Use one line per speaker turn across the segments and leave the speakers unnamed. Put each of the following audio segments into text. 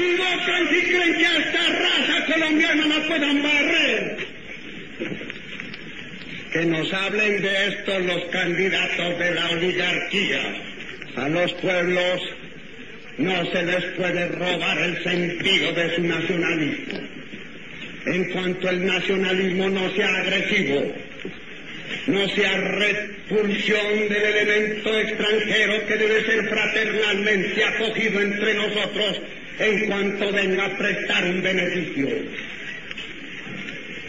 equivocan si creen que a esta raza colombiana la puedan barrer. Que nos hablen de esto los candidatos de la oligarquía. A los pueblos no se les puede robar el sentido de su nacionalismo. En cuanto el nacionalismo no sea agresivo, no sea repulsión del elemento extranjero que debe ser fraternalmente acogido entre nosotros en cuanto venga a prestar un beneficio.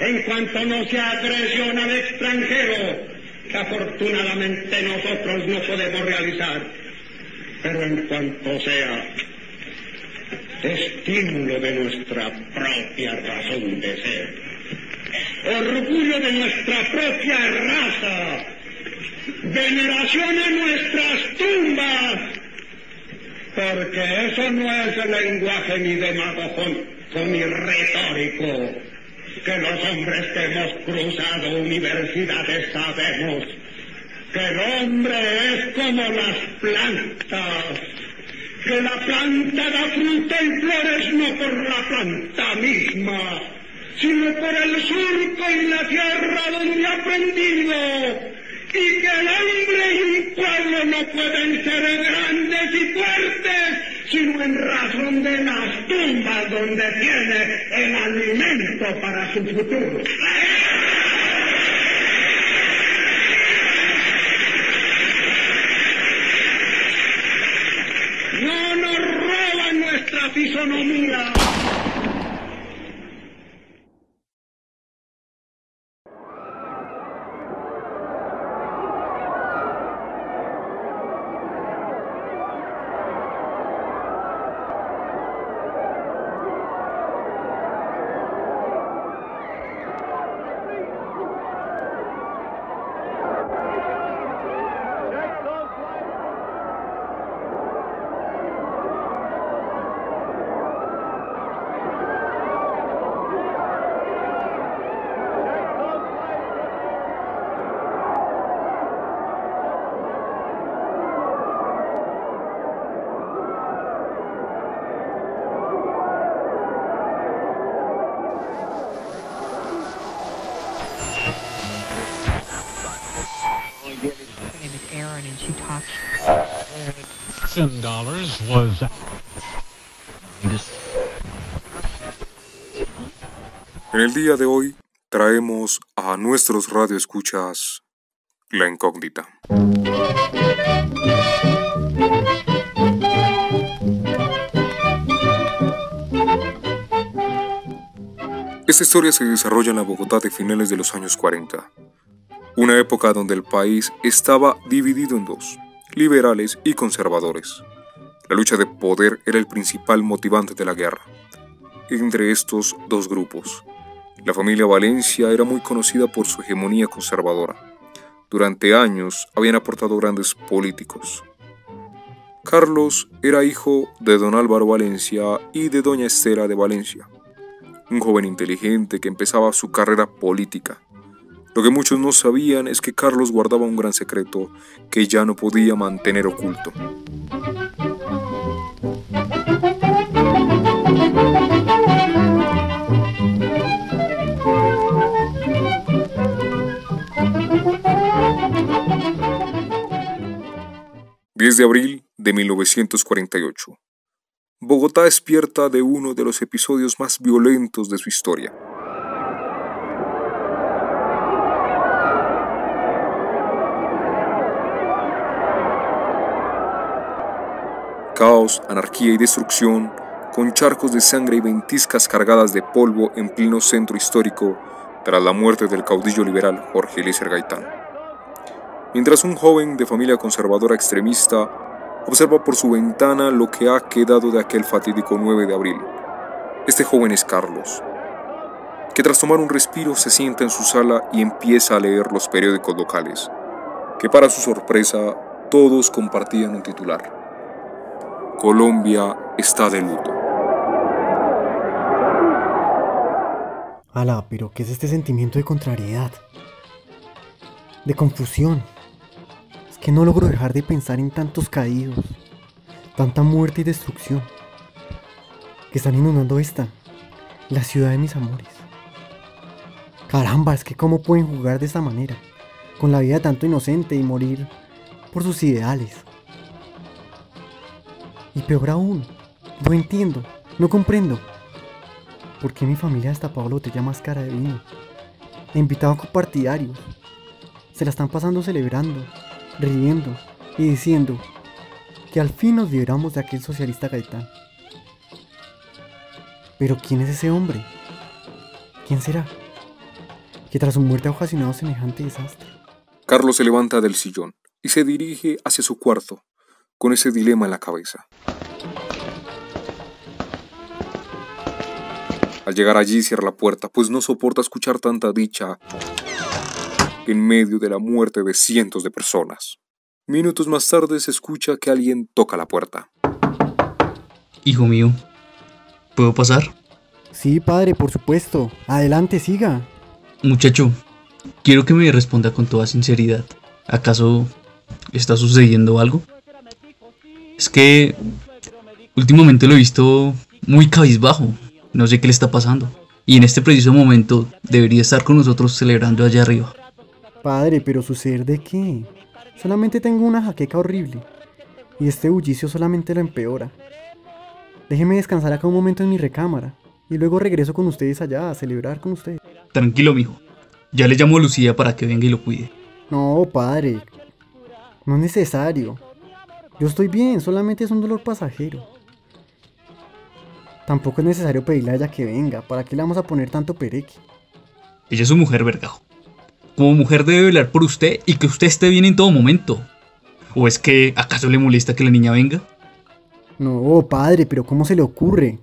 En cuanto no sea agresión al extranjero, que afortunadamente nosotros no podemos realizar, pero en cuanto sea estímulo de nuestra propia razón de ser orgullo de nuestra propia raza, veneración a nuestras tumbas, porque eso no es el lenguaje ni demagógico ni retórico, que los hombres que hemos cruzado universidades sabemos que el hombre es como las plantas, que la planta da fruta y flores no por la planta misma, sino por el surco y la tierra donde ha aprendido, y que el hombre y un pueblo no pueden ser grandes y fuertes, en razón de las tumbas donde tiene el alimento para su futuro. No nos roban nuestra fisonomía.
En el día de hoy traemos a nuestros radioescuchas la incógnita. Esta historia se desarrolla en la Bogotá de finales de los años 40, una época donde el país estaba dividido en dos, liberales y conservadores. La lucha de poder era el principal motivante de la guerra. Entre estos dos grupos, la familia Valencia era muy conocida por su hegemonía conservadora. Durante años habían aportado grandes políticos. Carlos era hijo de don Álvaro Valencia y de doña Estela de Valencia, un joven inteligente que empezaba su carrera política. Lo que muchos no sabían es que Carlos guardaba un gran secreto que ya no podía mantener oculto. ...10 de abril de 1948... Bogotá despierta de uno de los episodios más violentos de su historia. Caos, anarquía y destrucción, con charcos de sangre y ventiscas cargadas de polvo en pleno centro histórico tras la muerte del caudillo liberal Jorge Eliezer Gaitán. Mientras un joven de familia conservadora extremista observa por su ventana lo que ha quedado de aquel fatídico 9 de abril. Este joven es Carlos, que tras tomar un respiro se sienta en su sala y empieza a leer los periódicos locales, que para su sorpresa todos compartían un titular. Colombia está de luto.
Ala, pero ¿qué es este sentimiento de contrariedad? De confusión. Es que no logro dejar de pensar en tantos caídos, tanta muerte y destrucción. que están inundando esta, la ciudad de mis amores. Caramba, es que cómo pueden jugar de esta manera, con la vida tanto inocente y morir por sus ideales. Y peor aún, no entiendo, no comprendo. ¿Por qué mi familia ha destapado la botella más cara de vino? Invitado a copartidarios. Se la están pasando celebrando, riendo y diciendo que al fin nos liberamos de aquel socialista Gaitán. Pero ¿quién es ese hombre? ¿Quién será? Que tras su muerte ha ocasionado semejante desastre.
Carlos se levanta del sillón y se dirige hacia su cuarto, con ese dilema en la cabeza. Al llegar allí cierra la puerta, pues no soporta escuchar tanta dicha en medio de la muerte de cientos de personas. Minutos más tarde se escucha que alguien toca la puerta.
Hijo mío, ¿puedo pasar?
Sí, padre, por supuesto. Adelante, siga.
Muchacho, quiero que me responda con toda sinceridad. ¿Acaso está sucediendo algo? Es que últimamente lo he visto muy cabizbajo. No sé qué le está pasando. Y en este preciso momento debería estar con nosotros celebrando allá arriba.
Padre, pero suceder de qué? Solamente tengo una jaqueca horrible. Y este bullicio solamente lo empeora. Déjeme descansar acá un momento en mi recámara. Y luego regreso con ustedes allá a celebrar con ustedes.
Tranquilo, mijo. Ya le llamo a Lucía para que venga y lo cuide.
No, padre. No es necesario. Yo estoy bien, solamente es un dolor pasajero. Tampoco es necesario pedirle a ella que venga. ¿Para qué le vamos a poner tanto pereque?
Ella es su mujer, vergajo. Como mujer debe velar por usted y que usted esté bien en todo momento. ¿O es que acaso le molesta que la niña venga?
No, padre, pero ¿cómo se le ocurre?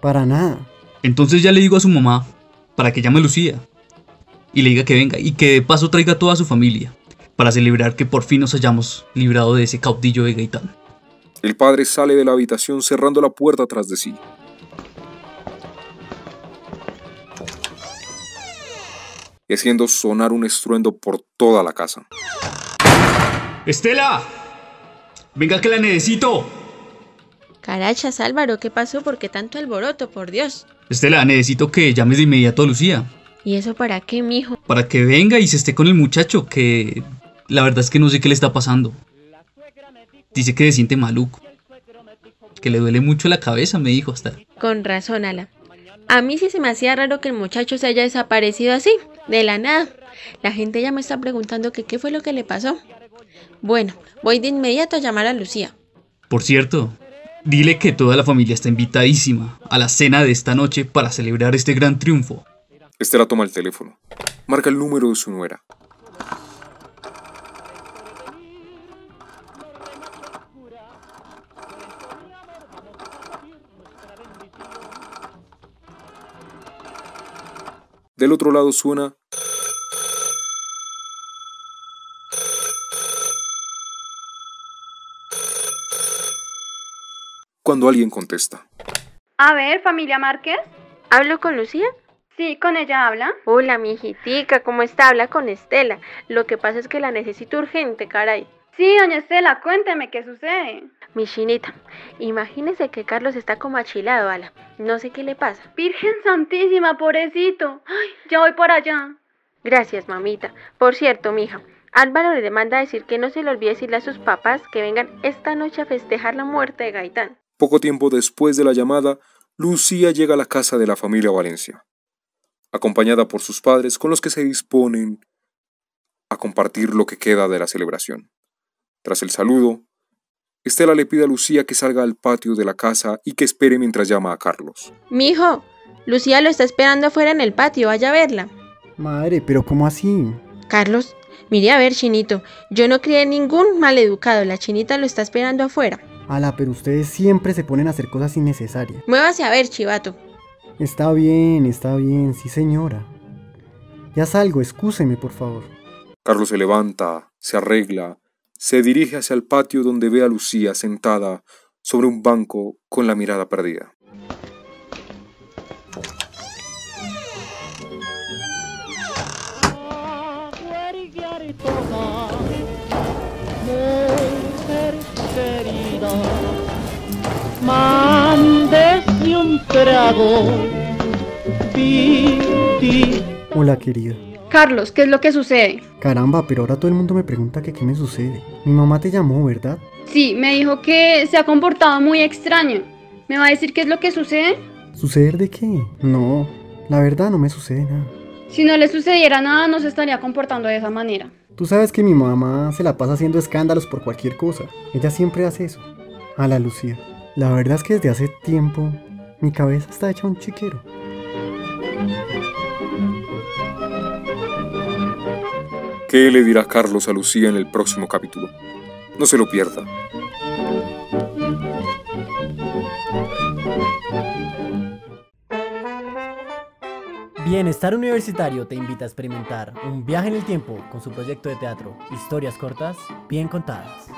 Para nada.
Entonces ya le digo a su mamá para que llame a Lucía y le diga que venga y que de paso traiga a toda su familia para celebrar que por fin nos hayamos librado de ese caudillo de Gaitán.
El padre sale de la habitación cerrando la puerta tras de sí. Y haciendo sonar un estruendo por toda la casa.
¡Estela! ¡Venga que la necesito!
Carachas, Álvaro, ¿qué pasó? ¿Por qué tanto alboroto, por Dios?
Estela, necesito que llames de inmediato a Lucía.
¿Y eso para qué, mijo?
Para que venga y se esté con el muchacho, que la verdad es que no sé qué le está pasando. Dice que se siente maluco. Que le duele mucho la cabeza, me dijo hasta.
Con razón, Ala. A mí sí se me hacía raro que el muchacho se haya desaparecido así, de la nada. La gente ya me está preguntando que qué fue lo que le pasó. Bueno, voy de inmediato a llamar a Lucía.
Por cierto, dile que toda la familia está invitadísima a la cena de esta noche para celebrar este gran triunfo.
Estela toma el teléfono. Marca el número de su nuera. Del otro lado suena... Cuando alguien contesta.
A ver, familia Márquez.
¿Hablo con Lucía?
Sí, con ella habla.
Hola, mi hijitica, ¿cómo está? Habla con Estela. Lo que pasa es que la necesito urgente, caray.
Sí, doña Estela, cuénteme qué sucede.
Mi chinita, imagínese que Carlos está como achilado, Ala. No sé qué le pasa.
Virgen Santísima, pobrecito. Ay, ya voy por allá.
Gracias, mamita. Por cierto, mija, Álvaro le manda a decir que no se le olvide decirle a sus papás que vengan esta noche a festejar la muerte de Gaitán.
Poco tiempo después de la llamada, Lucía llega a la casa de la familia Valencia, acompañada por sus padres con los que se disponen a compartir lo que queda de la celebración. Tras el saludo, Estela le pide a Lucía que salga al patio de la casa y que espere mientras llama a Carlos.
Mijo, Lucía lo está esperando afuera en el patio, vaya a verla.
Madre, pero ¿cómo así?
Carlos, mire a ver, Chinito, yo no crié ningún maleducado, la chinita lo está esperando afuera.
Ala, pero ustedes siempre se ponen a hacer cosas innecesarias.
Muévase a ver, chivato.
Está bien, está bien, sí señora. Ya salgo, excúseme, por favor.
Carlos se levanta, se arregla, se dirige hacia el patio donde ve a Lucía sentada sobre un banco con la mirada perdida.
Hola, querida.
Carlos, ¿qué es lo que sucede?
Caramba, pero ahora todo el mundo me pregunta que qué me sucede. Mi mamá te llamó, ¿verdad?
Sí, me dijo que se ha comportado muy extraño. ¿Me va a decir qué es lo que sucede?
¿Suceder de qué? No, la verdad no me sucede nada.
Si no le sucediera nada, no se estaría comportando de esa manera.
Tú sabes que mi mamá se la pasa haciendo escándalos por cualquier cosa. Ella siempre hace eso. A la Lucía. La verdad es que desde hace tiempo mi cabeza está hecha un chiquero.
¿Qué le dirá Carlos a Lucía en el próximo capítulo? No se lo pierda.
Bienestar Universitario te invita a experimentar un viaje en el tiempo con su proyecto de teatro Historias cortas, bien contadas.